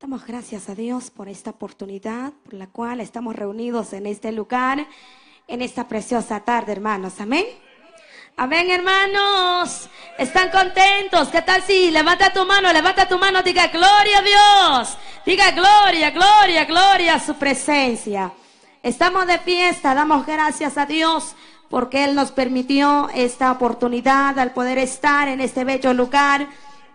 Damos gracias a Dios por esta oportunidad por la cual estamos reunidos en este lugar, en esta preciosa tarde, hermanos. Amén. Amén, hermanos. ¿Están contentos? ¿Qué tal si levanta tu mano, levanta tu mano, diga gloria a Dios? Diga gloria, gloria, gloria a su presencia. Estamos de fiesta, damos gracias a Dios porque Él nos permitió esta oportunidad al poder estar en este bello lugar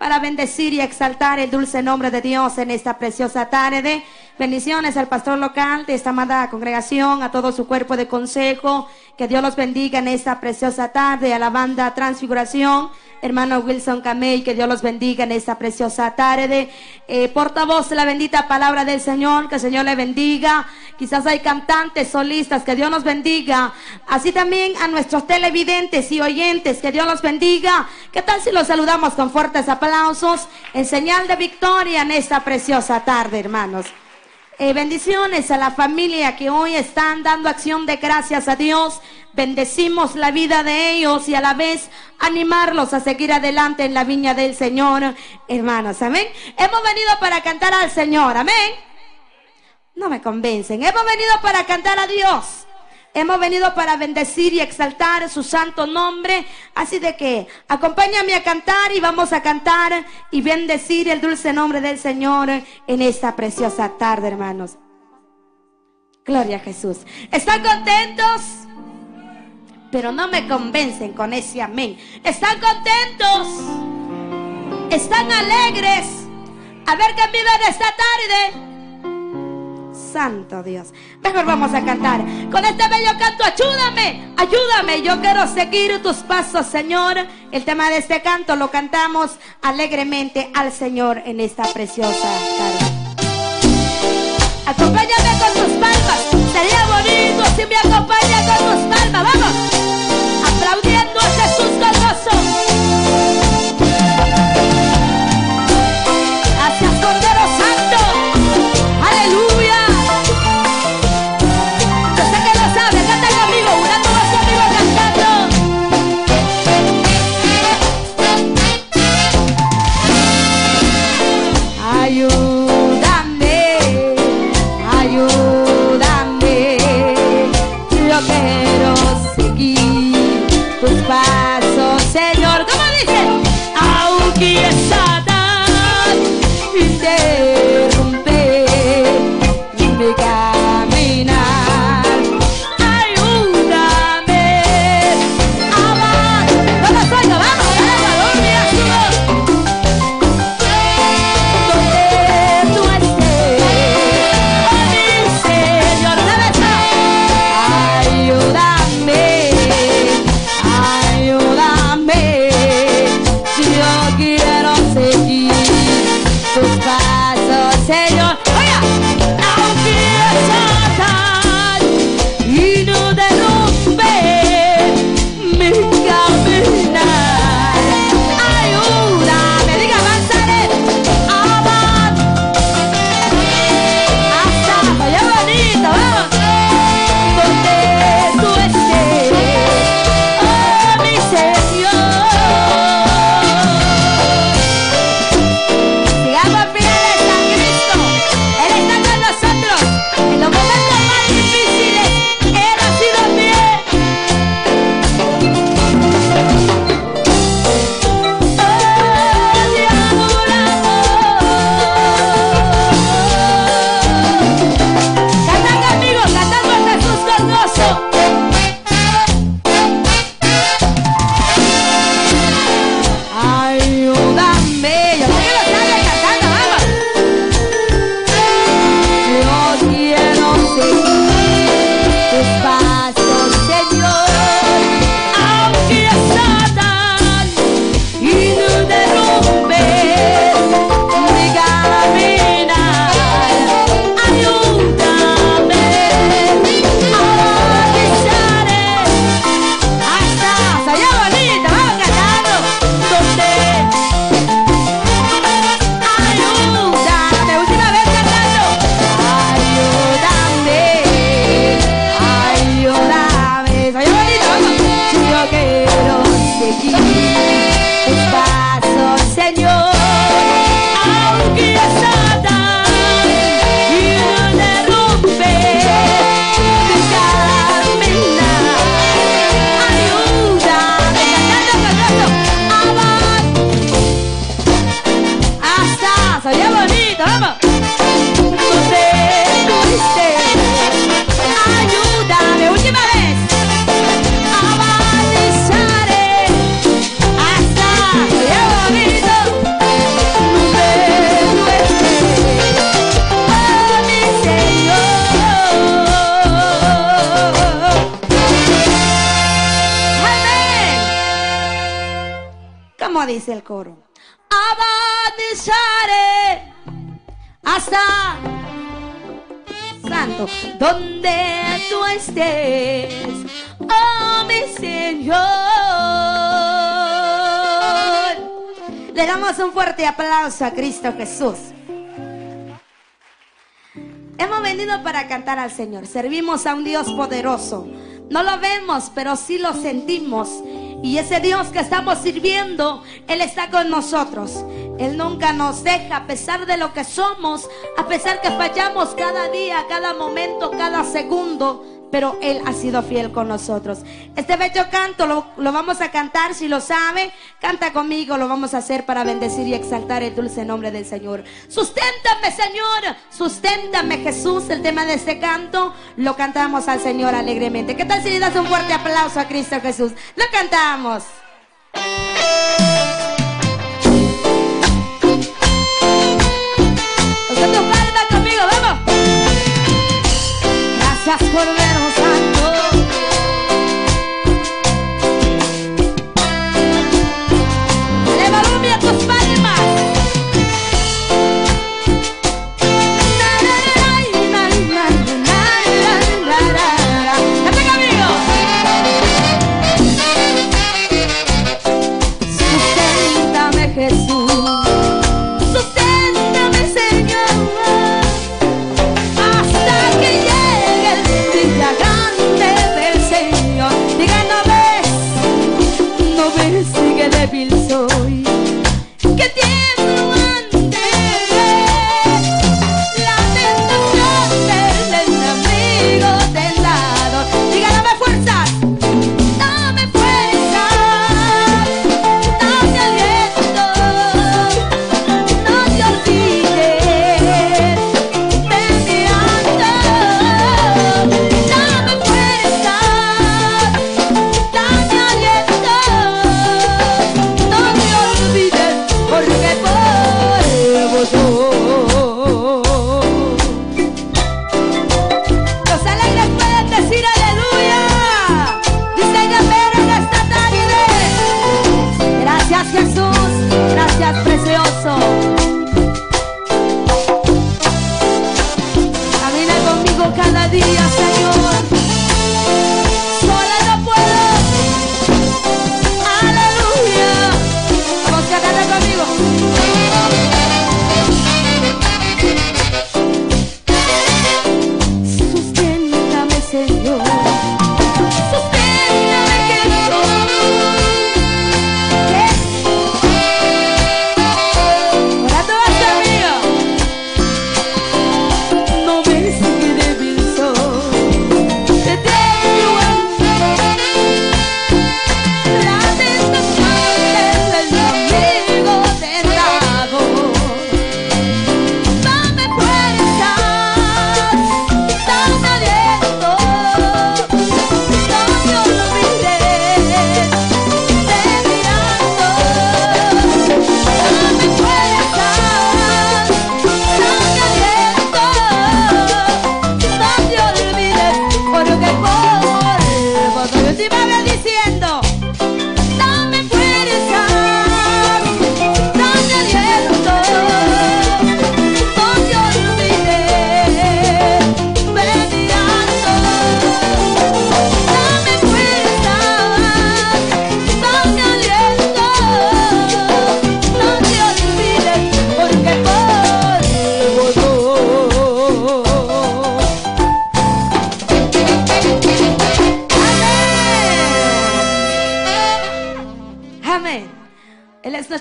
para bendecir y exaltar el dulce nombre de Dios en esta preciosa tarde. Bendiciones al pastor local de esta amada congregación, a todo su cuerpo de consejo. Que Dios los bendiga en esta preciosa tarde, a la banda Transfiguración hermano Wilson Camey, que Dios los bendiga en esta preciosa tarde. Eh, portavoz la bendita palabra del Señor, que el Señor le bendiga. Quizás hay cantantes, solistas, que Dios nos bendiga. Así también a nuestros televidentes y oyentes, que Dios los bendiga. ¿Qué tal si los saludamos con fuertes aplausos en señal de victoria en esta preciosa tarde, hermanos? Eh, bendiciones a la familia que hoy están dando acción de gracias a Dios. Bendecimos la vida de ellos y a la vez animarlos a seguir adelante en la viña del Señor, hermanos. Amén. Hemos venido para cantar al Señor. Amén. No me convencen. Hemos venido para cantar a Dios. Hemos venido para bendecir y exaltar su santo nombre. Así de que acompáñame a cantar y vamos a cantar y bendecir el dulce nombre del Señor en esta preciosa tarde, hermanos. Gloria a Jesús. ¿Están contentos? Pero no me convencen con ese amén. ¿Están contentos? ¿Están alegres? A ver qué viven esta tarde. Santo Dios. Mejor vamos a cantar con este bello canto. Ayúdame, ayúdame. Yo quiero seguir tus pasos, Señor. El tema de este canto lo cantamos alegremente al Señor en esta preciosa tarde. Acompáñame con tus palmas. Sería bonito si me acompaña con tus palmas. Vamos. Dice el coro? Hasta Santo, donde tú estés, oh mi Señor. Le damos un fuerte aplauso a Cristo Jesús. Hemos venido para cantar al Señor. Servimos a un Dios poderoso. No lo vemos, pero sí lo sentimos. Y ese Dios que estamos sirviendo, Él está con nosotros. Él nunca nos deja a pesar de lo que somos, a pesar que fallamos cada día, cada momento, cada segundo pero Él ha sido fiel con nosotros. Este bello canto lo, vamos a cantar, si lo sabe, canta conmigo, lo vamos a hacer para bendecir y exaltar el dulce nombre del Señor. Susténtame, Señor, susténtame, Jesús, el tema de este canto, lo cantamos al Señor alegremente. ¿Qué tal si le das un fuerte aplauso a Cristo Jesús? Lo cantamos. conmigo, vamos. Gracias por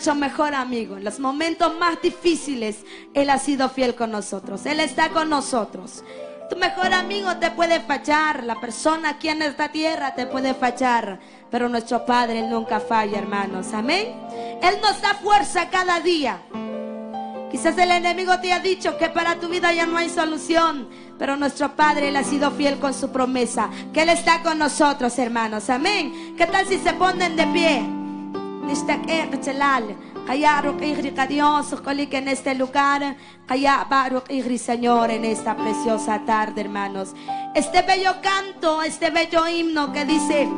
vernos. En los momentos más difíciles, Él ha sido fiel con nosotros. Él está con nosotros. Tu mejor amigo te puede fachar, la persona aquí en esta tierra te puede fachar, pero nuestro Padre nunca falla, hermanos. Amén. Él nos da fuerza cada día. Quizás el enemigo te ha dicho que para tu vida ya no hay solución, pero nuestro Padre Él ha sido fiel con su promesa, que Él está con nosotros, hermanos. Amén. ¿Qué tal si se ponen de pie? Kaya Dios, que en este lugar, Kaya Señor, en esta preciosa tarde, hermanos. Este bello canto, este bello himno que dice,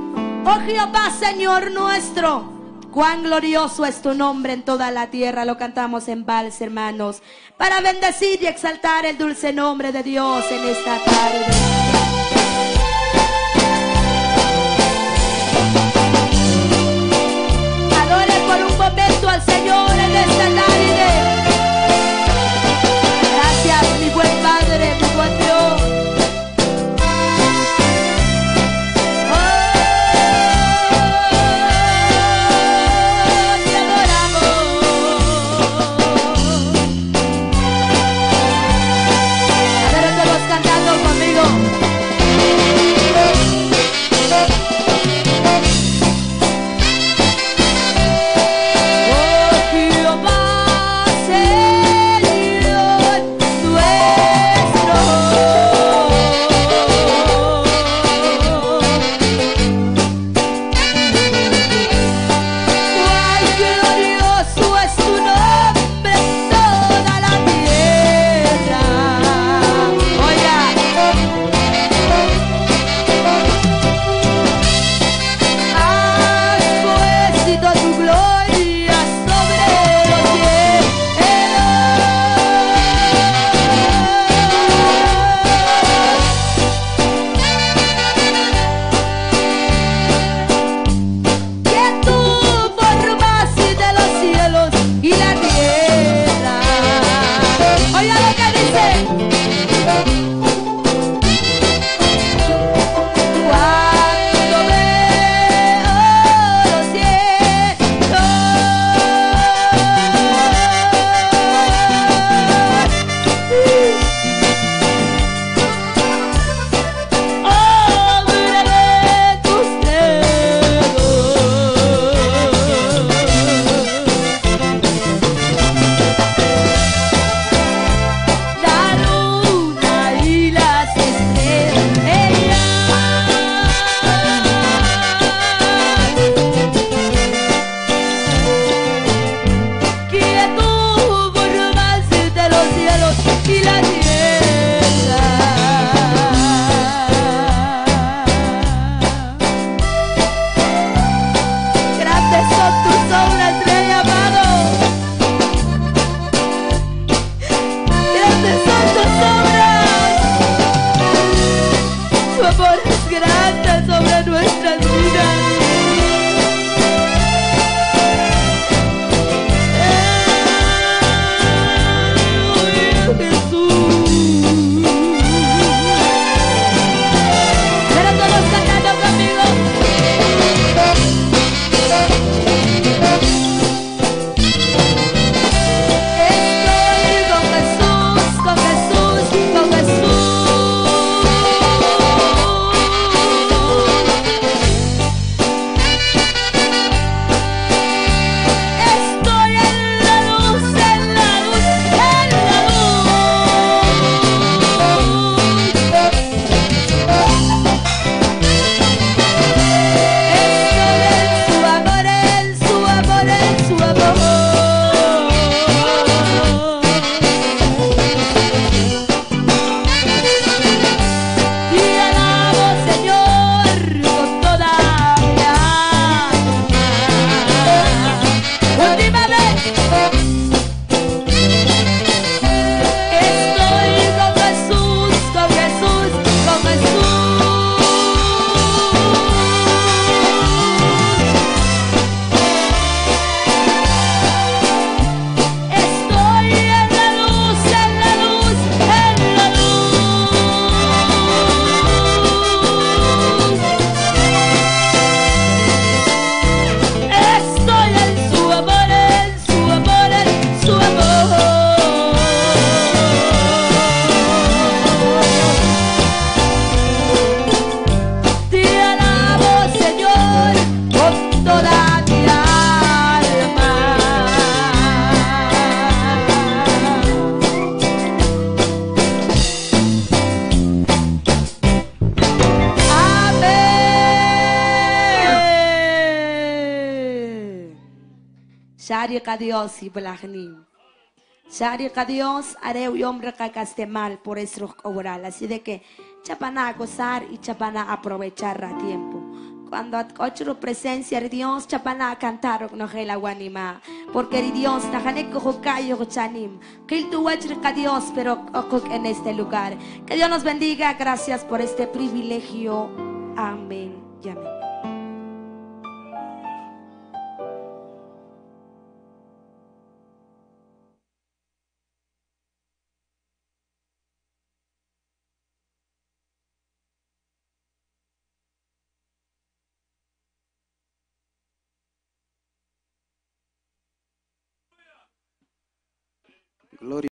Oh Jehová, Señor nuestro, Cuán glorioso es tu nombre en toda la tierra. Lo cantamos en vals, hermanos. Para bendecir y exaltar el dulce nombre de Dios en esta tarde. En esta tarde. Shari kadiosi belahni. Shari kadios areu y hombre cacaste mal por eso oral. Así de que chapana a gozar y chapana a aprovechar a tiempo. cuando ocho presencia de Dios, chapana cantar no la guanima. Porque Dios, tajane cojocayo chanim. Que tu Dios, pero en este lugar. Que Dios nos bendiga. Gracias por este privilegio. Amén y amén. Gloria.